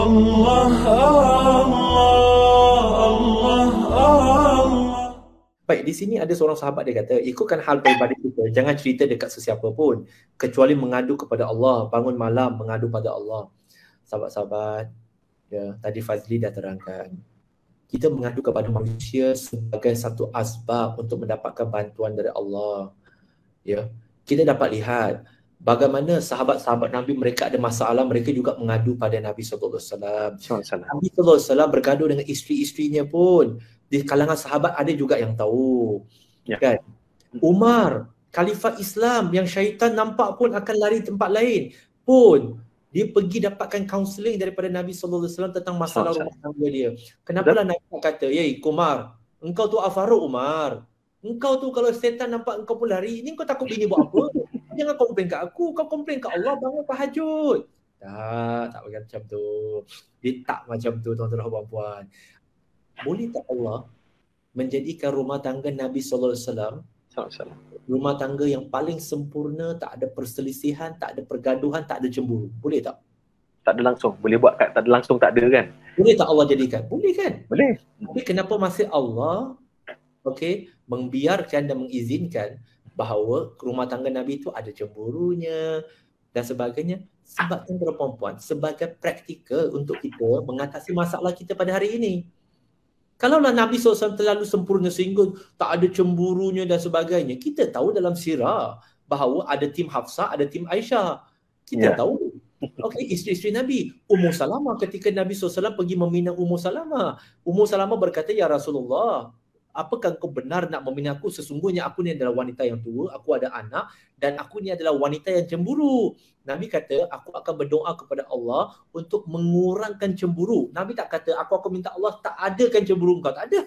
Allah Allah Allah Baik, di sini ada seorang sahabat dia kata, ikutkan hal peribadi kita, jangan cerita dekat sesiapa pun kecuali mengadu kepada Allah, bangun malam mengadu pada Allah. Sahabat-sahabat, ya, tadi Fazli dah terangkan. Kita mengadu kepada manusia sebagai satu asbab untuk mendapatkan bantuan dari Allah. Ya. Kita dapat lihat bagaimana sahabat-sahabat Nabi mereka ada masalah, mereka juga mengadu pada Nabi sallallahu alaihi wasallam. Nabi sallallahu alaihi wasallam bergaduh dengan isteri-isterinya pun di kalangan sahabat ada juga yang tahu. Ya. Kan? Umar, khalifah Islam yang syaitan nampak pun akan lari tempat lain pun dia pergi dapatkan kaunseling daripada Nabi sallallahu alaihi wasallam tentang masalah rumah tangga dia. Kenapa lah Nabi kata, "Yei Umar, engkau tu afaru Umar. Engkau tu kalau setan nampak engkau pun lari, ini kau takut bini buat apa? Jangan komplain kat aku, kau komplain kat Allah bangun tahajud." Tak, tak macam tu. Dia tak macam tu tuan-tuan dan puan-puan boleh tak Allah menjadikan rumah tangga Nabi sallallahu alaihi wasallam rumah tangga yang paling sempurna, tak ada perselisihan, tak ada pergaduhan, tak ada cemburu. Boleh tak? Tak ada langsung. Boleh buat kat tak ada langsung tak ada kan? Boleh tak Allah jadikan? Boleh kan? Boleh. Tapi kenapa masih Allah okey membiarkan dan mengizinkan bahawa rumah tangga Nabi itu ada cemburunya dan sebagainya sebab tuan perempuan sebagai praktikal untuk kita mengatasi masalah kita pada hari ini. Kalaulah Nabi SAW terlalu sempurna sehingga tak ada cemburunya dan sebagainya, kita tahu dalam sirah bahawa ada tim Hafsah, ada tim Aisyah. Kita yeah. tahu. Okey, isteri-isteri Nabi. Ummu Salamah ketika Nabi SAW pergi meminang Ummu Salamah. Ummu Salamah berkata, Ya Rasulullah, apakah kau benar nak meminang aku? Sesungguhnya aku ni adalah wanita yang tua, aku ada anak dan aku ni adalah wanita yang cemburu. Nabi kata, aku akan berdoa kepada Allah untuk mengurangkan cemburu. Nabi tak kata, aku akan minta Allah tak adakan cemburu kau. Tak ada.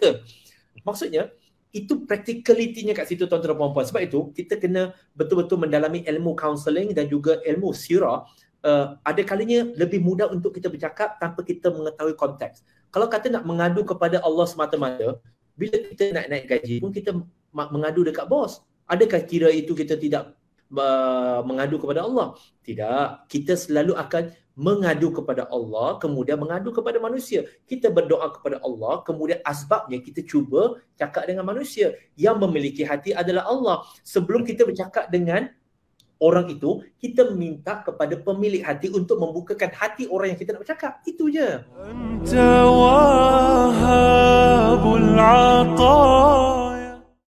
Maksudnya, itu practicality-nya kat situ tuan-tuan dan puan-puan. Sebab itu, kita kena betul-betul mendalami ilmu counselling dan juga ilmu sirah. Uh, ada kalinya lebih mudah untuk kita bercakap tanpa kita mengetahui konteks. Kalau kata nak mengadu kepada Allah semata-mata, bila kita nak naik gaji pun kita mengadu dekat bos. Adakah kira itu kita tidak uh, mengadu kepada Allah? Tidak. Kita selalu akan mengadu kepada Allah, kemudian mengadu kepada manusia. Kita berdoa kepada Allah, kemudian asbabnya kita cuba cakap dengan manusia. Yang memiliki hati adalah Allah. Sebelum kita bercakap dengan orang itu, kita minta kepada pemilik hati untuk membukakan hati orang yang kita nak bercakap. Itu je.